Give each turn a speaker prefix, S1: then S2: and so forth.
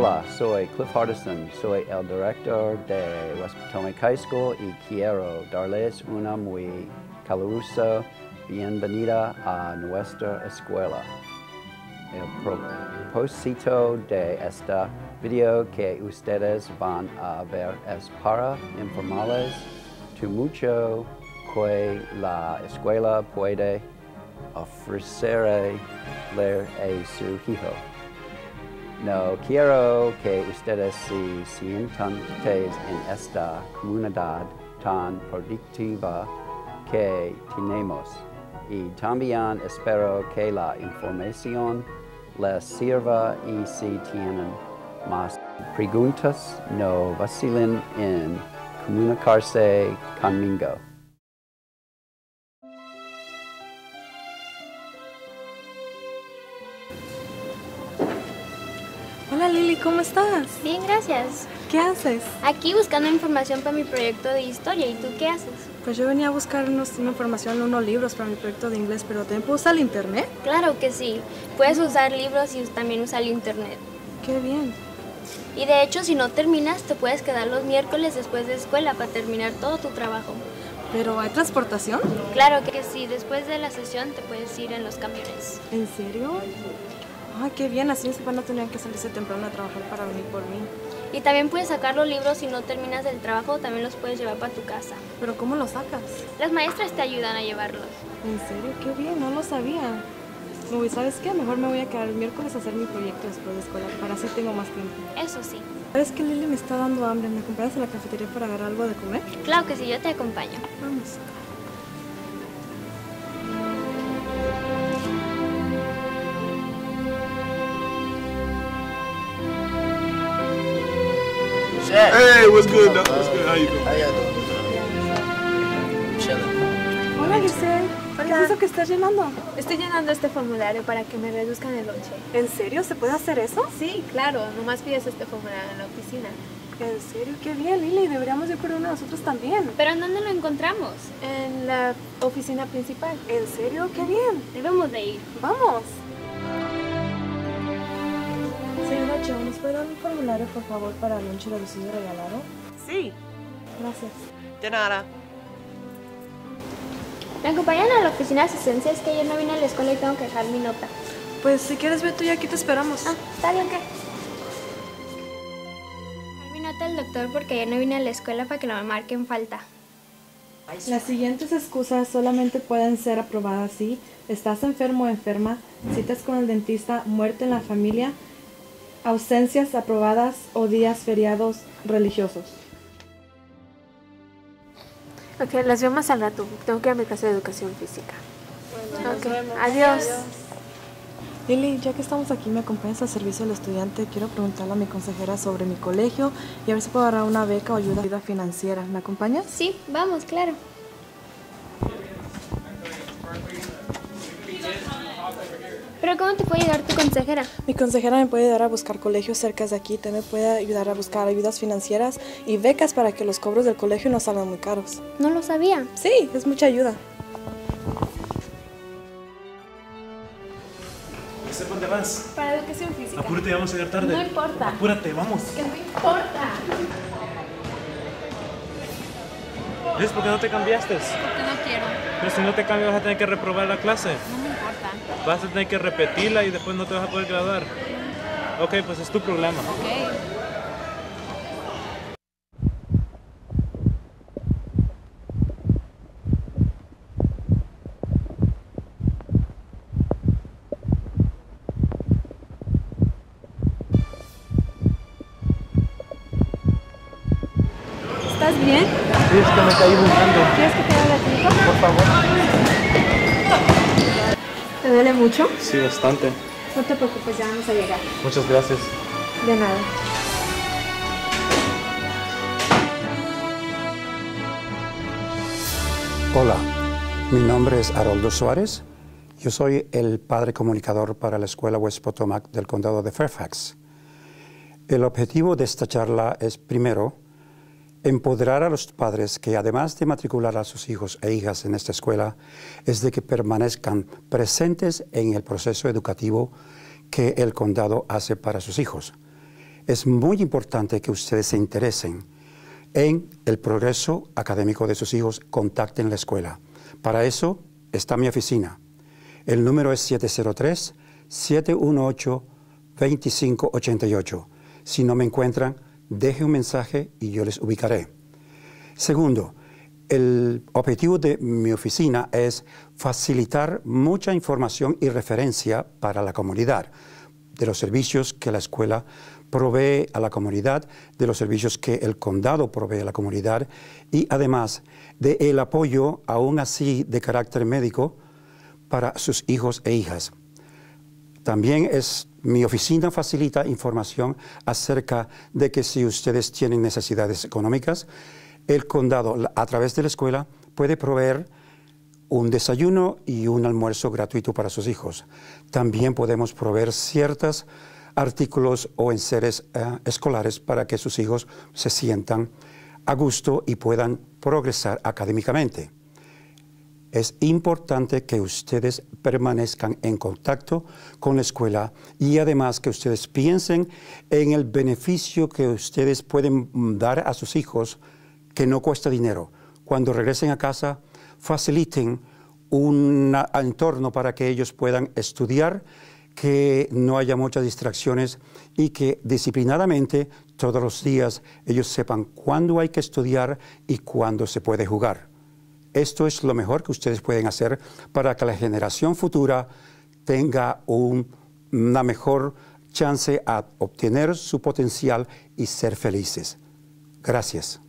S1: Hola, soy Cliff Hardison, soy el director de West Potomac High School y quiero darles una muy calurosa bienvenida a nuestra escuela. El propósito de esta video que ustedes van a ver es para informarles de mucho que la escuela puede ofrecerle a su hijo. No quiero que ustedes se sientan ustedes en esta comunidad tan productiva que tenemos. Y también espero que la información les sirva y si tienen más preguntas, no vacilen en comunicarse conmigo.
S2: Hola Lili, ¿cómo estás?
S3: Bien, gracias.
S2: ¿Qué haces?
S3: Aquí buscando información para mi proyecto de historia. ¿Y tú qué haces?
S2: Pues yo venía a buscar unos, una información, unos libros para mi proyecto de inglés, pero ¿también puedo usar el internet?
S3: Claro que sí. Puedes usar libros y también usar el internet.
S2: Qué bien.
S3: Y de hecho, si no terminas, te puedes quedar los miércoles después de escuela para terminar todo tu trabajo.
S2: ¿Pero hay transportación?
S3: Claro que sí. Después de la sesión te puedes ir en los camiones.
S2: ¿En serio? Ah, qué bien, así mis papás no tenían que salirse temprano a trabajar para venir por mí.
S3: Y también puedes sacar los libros si no terminas el trabajo, también los puedes llevar para tu casa.
S2: ¿Pero cómo los sacas?
S3: Las maestras te ayudan a llevarlos.
S2: ¿En serio? Qué bien, no lo sabía. Uy, ¿sabes qué? Mejor me voy a quedar el miércoles a hacer mi proyecto después de escuela, para así tengo más tiempo.
S3: Eso sí.
S2: ¿Sabes que Lili me está dando hambre? ¿Me acompañas a la cafetería para agarrar algo de comer?
S3: Claro que sí, yo te acompaño.
S2: Vamos.
S4: Hey, what's good? What's good? How you doing?
S5: How y'all doing? Chilling.
S2: Hola, Giselle. ¿Qué es eso que estás llenando?
S6: Estoy llenando este formulario para que me reduzcan el lonche.
S2: ¿En serio? ¿Se puede hacer eso?
S6: Sí, claro. Nomás pides este formulario en la oficina.
S2: ¿En serio? Qué bien, Lili. Deberíamos ir por uno nosotros también.
S3: ¿Pero en dónde lo encontramos?
S6: En la oficina principal.
S2: ¿En serio? Qué bien.
S3: Debemos de ir.
S2: Vamos. ¿Nos puede dar un formulario, por favor, para el lonche reducido regalado?
S7: Sí,
S2: Gracias.
S7: de nada.
S3: ¿Me acompañan a la oficina de asistencia? Es que ayer no vine a la escuela y tengo que dejar mi nota.
S2: Pues si quieres, ve tú y aquí te esperamos.
S3: Ah, está bien. Dejar mi nota al doctor porque ayer no vine a la escuela para que no me marquen falta.
S2: Las siguientes excusas solamente pueden ser aprobadas si estás enfermo o enferma, citas con el dentista, muerte en la familia, ausencias aprobadas o días feriados religiosos.
S6: Ok, las veo más al rato. Tengo que ir a mi clase de educación física. Ok, adiós.
S2: Lili, ya que estamos aquí, me acompañas al servicio del estudiante. Quiero preguntarle a mi consejera sobre mi colegio y a ver si puedo agarrar una beca o ayuda ayuda financiera. ¿Me acompañas?
S3: Sí, vamos, claro. ¿Pero cómo te puede ayudar tu consejera?
S2: Mi consejera me puede ayudar a buscar colegios cerca de aquí, también me puede ayudar a buscar ayudas financieras y becas para que los cobros del colegio no salgan muy caros.
S3: No lo sabía.
S2: Sí, es mucha ayuda.
S4: ¿Estás dónde vas?
S6: Para educación física.
S4: Apúrate, vamos a llegar tarde.
S6: No importa.
S4: Apúrate, vamos.
S6: Que no importa.
S4: ¿Ves por qué no te cambiaste?
S6: Porque no quiero.
S4: Pero si no te cambias vas a tener que reprobar la clase.
S6: No me importa.
S4: Vas a tener que repetirla y después no te vas a poder graduar. Ok, pues es tu problema.
S6: Ok.
S4: Que me caí buscando.
S2: ¿Quieres que te haga la clínica?
S4: Por favor.
S2: ¿Te duele mucho?
S4: Sí, bastante.
S2: No te preocupes, ya vamos a llegar.
S4: Muchas gracias.
S2: De nada.
S8: Hola, mi nombre es Haroldo Suárez. Yo soy el padre comunicador para la Escuela West Potomac del Condado de Fairfax. El objetivo de esta charla es, primero, empoderar a los padres que además de matricular a sus hijos e hijas en esta escuela, es de que permanezcan presentes en el proceso educativo que el condado hace para sus hijos. es muy importante que ustedes se interesen en el progreso académico de sus hijos. Contacten la escuela. Para eso está mi oficina. El número es 703-718-2588. Si no me encuentran, deje un mensaje y yo les ubicaré. Segundo, el objetivo de mi oficina es facilitar mucha información y referencia para la comunidad de los servicios que la escuela provee a la comunidad, de los servicios que el condado provee a la comunidad y además de el apoyo, aún así de carácter médico, para sus hijos e hijas. También es mi oficina facilita información acerca de que si ustedes tienen necesidades económicas, el condado a través de la escuela puede proveer un desayuno y un almuerzo gratuito para sus hijos. También podemos proveer ciertos artículos o enseres eh, escolares para que sus hijos se sientan a gusto y puedan progresar académicamente. Es importante que ustedes permanezcan en contacto con la escuela y además que ustedes piensen en el beneficio que ustedes pueden dar a sus hijos que no cuesta dinero. Cuando regresen a casa, faciliten un entorno para que ellos puedan estudiar, que no haya muchas distracciones y que disciplinadamente todos los días ellos sepan cuándo hay que estudiar y cuándo se puede jugar. Esto es lo mejor que ustedes pueden hacer para que la generación futura tenga una mejor chance a obtener su potencial y ser felices. Gracias.